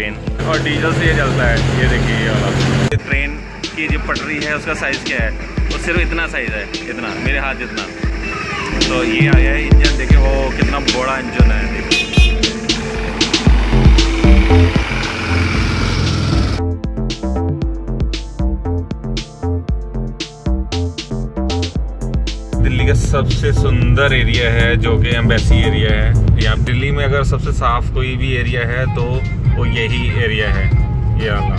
Train और diesel से ये चलता है। ये देखिए ये वाला। ट्रेन की जो पटरी है, उसका साइज़ क्या है? वो सिर्फ़ इतना साइज़ है, इतना, मेरे हाथ जितना। तो ये आया है इंजन। देखिए वो कितना बड़ा इंजन है। देखिए दिल्ली का सबसे सुंदर एरिया है, जो कि एम्बेसी एरिया है। यहाँ दिल्ली में अगर सबसे साफ़ कोई भी एरिया है तो वो यही एरिया है। ये वाला।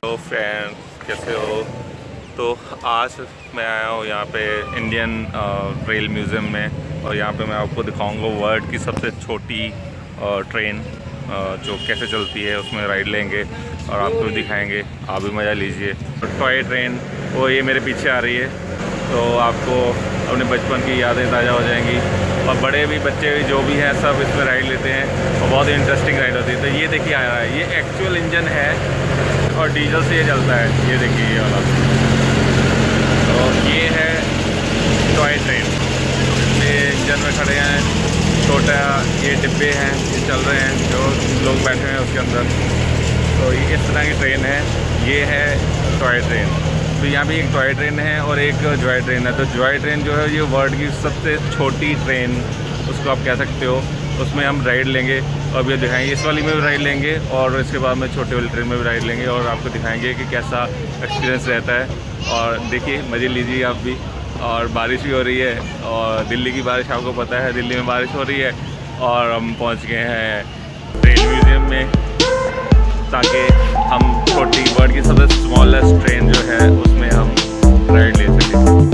तो फ्रेंड्स कैसे हो? तो आज मैं आया हूँ यहाँ पे इंडियन रेल म्यूज़ियम में और यहाँ पे मैं आपको दिखाऊँगा वर्ल्ड की सबसे छोटी uh, ट्रेन जो कैसे चलती है, उसमें राइड लेंगे और आपको भी दिखाएँगे। आप भी मज़ा लीजिए। टॉय ट्रेन वो ये मेरे पीछे आ रही है। तो आपको अपने बचपन की यादें ताज़ा हो जाएँगी। और बड़े भी बच्चे भी जो भी हैं, सब इसमें राइड लेते हैं। और बहुत ही इंटरेस्टिंग राइड होती है। तो ये देखिए आ रहा है। ये एक्चुअल इंजन है और डीजल से ये चलता है। ये देखिए, ये वाला। तो ये है टॉय ट्रेन इंजन में खड़े हैं। छोटा ये डिब्बे हैं, ये चल रहे हैं, जो लोग बैठे हैं उसके अंदर। तो ये इस तरह की ट्रेन है। ये है टॉय ट्रेन तो यहाँ भी एक टॉय ट्रेन है और एक जॉय ट्रेन है। तो जॉय ट्रेन जो है, ये वर्ल्ड की सबसे छोटी ट्रेन उसको आप कह सकते हो। उसमें हम राइड लेंगे। और अभी दिखाएँगे इस वाली में भी राइड लेंगे और इसके बाद में छोटे वाली ट्रेन में भी राइड लेंगे और आपको दिखाएँगे कि कैसा एक्सपीरियंस रहता है। और देखिए, मज़े लीजिए आप भी। और बारिश भी हो रही है और दिल्ली की बारिश, आपको पता है, दिल्ली में बारिश हो रही है और हम पहुँच गए हैं ट्रेन म्यूज़ियम में ताकि हम छोटी वर्ल्ड की सबसे स्मॉलेस्ट ट्रेन जो है, उसमें हम राइड ले सकें।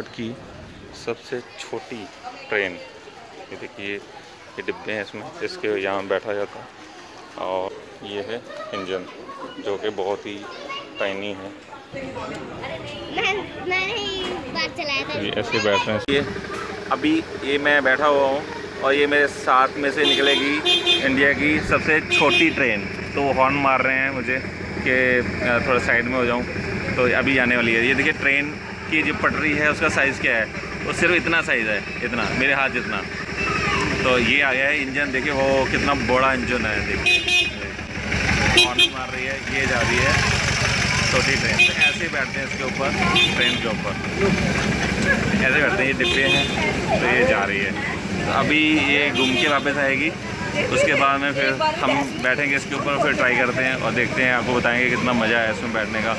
वर्ल्ड की सबसे छोटी ट्रेन। ये देखिए, ये डिब्बे हैं इसमें, इसके यहाँ बैठा जाता और ये है इंजन, जो कि बहुत ही टाइनी है। ये ऐसे बैठ रहे हैं। ये, अभी ये मैं बैठा हुआ हूँ, और ये मेरे साथ में से निकलेगी इंडिया की सबसे छोटी ट्रेन। तो वो हॉर्न मार रहे हैं मुझे कि थोड़ा साइड में हो जाऊँ। तो अभी आने वाली है। ये देखिए, ट्रेन की जो पटरी है, उसका साइज़ क्या है? वो सिर्फ़ इतना साइज़ है, इतना, मेरे हाथ जितना। तो ये आ गया है इंजन, देखिए वो कितना बड़ा इंजन है, देखिए। मार रही है, ये जा रही है। छोटी ट्रेन तो ऐसे ही बैठते हैं इसके ऊपर ट्रेन के ऊपर। ऐसे बैठते हैं, ये डिब्बे हैं तो ये जा रही है। तो अभी ये घूम के वापस आएगी। उसके बाद में फिर हम बैठेंगे इसके ऊपर, फिर ट्राई करते हैं और देखते हैं, आपको बताएँगे कितना मज़ा है इसमें बैठने का।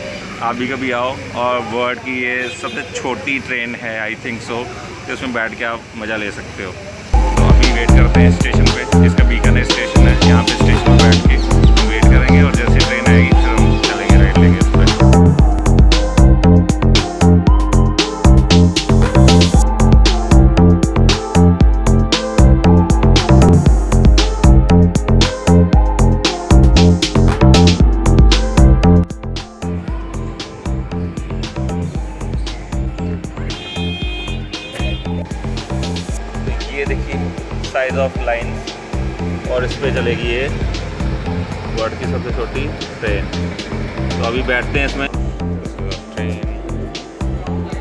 आप भी कभी आओ और वर्ल्ड की ये सबसे छोटी ट्रेन है आई थिंक सो तो उसमें बैठ के आप मज़ा ले सकते हो। तो अभी वेट करते हैं स्टेशन पे इसका बीकानेर स्टेशन है, यहाँ पे स्टेशन पर बैठ के हम वेट करेंगे और जैसे साइज़ ऑफ़ लाइन और इस पर चलेगी ये वर्ल्ड की सबसे छोटी ट्रेन तो अभी बैठते हैं इसमें। ट्रेन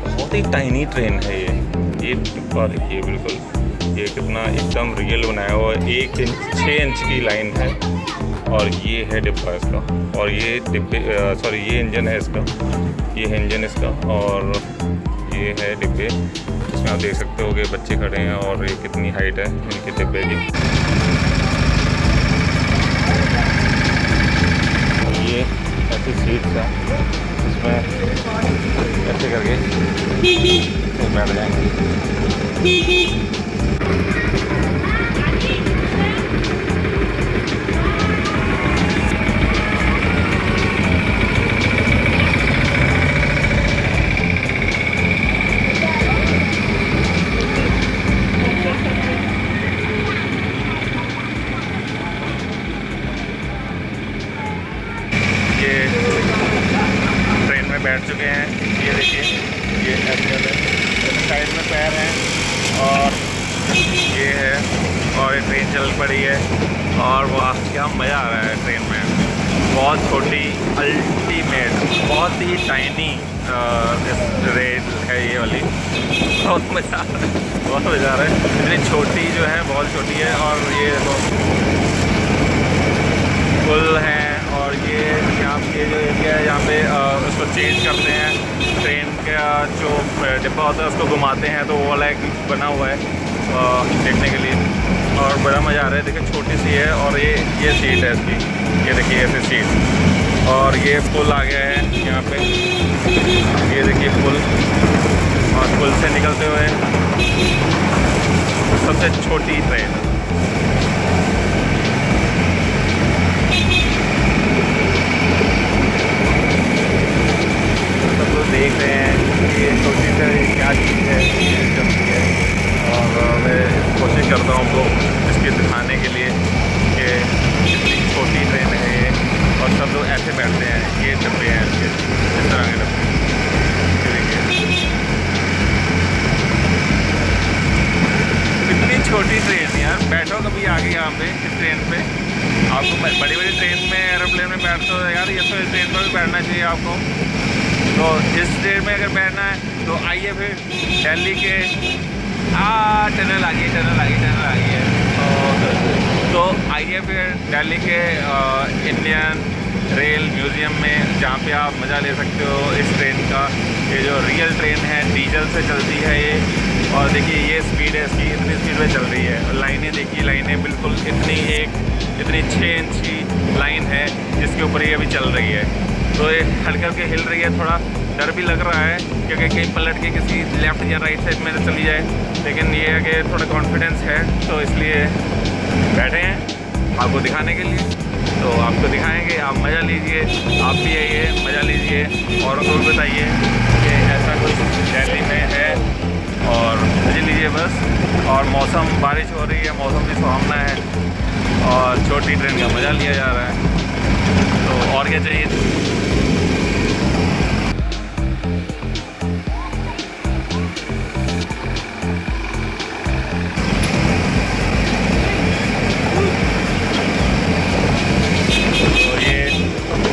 बहुत ही टाइनी ट्रेन है ये। ये डिब्बा देखिए, बिल्कुल। ये कितना एकदम रियल बनाया हुआ एक इंच छः इंच की लाइन है। और ये है डिब्बा इसका। और ये डिब्बे सॉरी ये इंजन है इसका। ये है इंजन इसका। और ये है डिब्बे। आप देख सकते हो कि बच्चे खड़े हैं और ये कितनी हाइट है, इनके डिब्बे की। ये ऐसी सीट है इसमें ऐसे करके बैठ जाएँगे। चल पड़ी है और वाह, क्या मज़ा आ रहा है ट्रेन में। बहुत छोटी अल्टीमेट बहुत ही टाइनी रेल है ये वाली। बहुत मज़ा आ रहा है, बहुत मज़ा आ रहा है। इतनी छोटी जो है, बहुत छोटी है और ये देखो पुल हैं और ये यहाँ ये जो एरिया है यहाँ पे उसको चेंज करते हैं। ट्रेन का जो डिब्बा होता है, उसको घुमाते हैं तो वो वाला एक बना हुआ है देखने के लिए। और बड़ा मज़ा आ रहा है। देखिए, छोटी सी है और ये ये सीट है इसकी। ये देखिए ऐसे सीट और ये पुल आ गया है यहाँ पे। ये देखिए पुल। और पुल से निकलते हुए सबसे छोटी ट्रेन देख रहे हैं कि छोटी छोटी ट्रेन यार। बैठो कभी आगे यहाँ पे इस ट्रेन पे। आपको बड़ी बड़ी ट्रेन में एरोप्लेन में बैठते हो यार, ये तो इस ट्रेन पर भी बैठना चाहिए आपको। तो इस ट्रेन में अगर बैठना है तो आइए फिर दिल्ली के आ टनल आ गई टनल आ गई टनल आ गई है तो आइए फिर दिल्ली के इंडियन रेल म्यूज़ियम में, जहाँ पे आप मज़ा ले सकते हो इस ट्रेन का। ये जो रियल ट्रेन है डीजल से चलती है ये। और देखिए, ये स्पीड है, इसकी इतनी स्पीड में चल रही है। और लाइनें देखिए, लाइनें बिल्कुल इतनी एक, इतनी छः इंच की लाइन है, जिसके ऊपर ये अभी चल रही है। तो ये हल्के हल्के हिल रही है, थोड़ा डर भी लग रहा है, क्योंकि कहीं पलट के किसी लेफ़्ट या राइट साइड में चली जाए, लेकिन ये है कि थोड़ा कॉन्फिडेंस है तो इसलिए बैठे हैं आपको दिखाने के लिए। तो आपको दिखाएँगे, आप मज़ा लीजिए, आप भी आइए, मज़ा लीजिए, और बताइए कि ऐसा कुछ दिल्ली में है और मज़े लीजिए बस, और मौसम, बारिश हो रही है, मौसम भी सुहावना है, और छोटी ट्रेन का मज़ा लिया जा रहा है। तो और क्या चाहिए?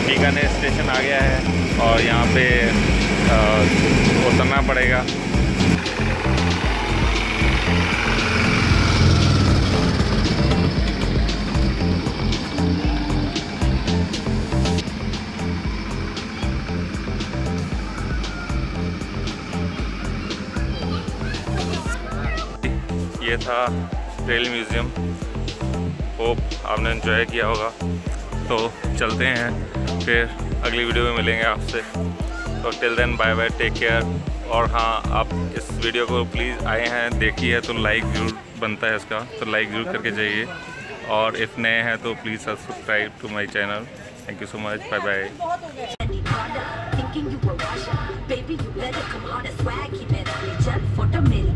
बीकानेर स्टेशन आ गया है, और यहाँ पे उतरना पड़ेगा। ये था रेल म्यूज़ियम। होप आपने इन्जॉय किया होगा। तो चलते हैं फिर अगली वीडियो में मिलेंगे आपसे। तो till then bye bye take care और हाँ आप इस वीडियो को प्लीज़ आए हैं देखिए तो लाइक ज़रूर बनता है इसका। तो लाइक ज़रूर करके जाइए। और इफ़ नए हैं तो please subscribe to my channel thank you so much bye bye baby, you better come swag, keep it for the minute.